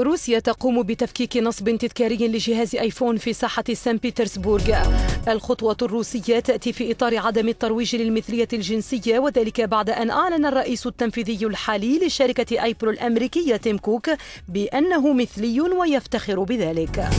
روسيا تقوم بتفكيك نصب تذكاري لجهاز آيفون في ساحة سان بيترسبورغ. الخطوة الروسية تأتي في إطار عدم الترويج للمثلية الجنسية وذلك بعد أن أعلن الرئيس التنفيذي الحالي لشركة آبل الأمريكية تيم كوك بأنه مثلي ويفتخر بذلك.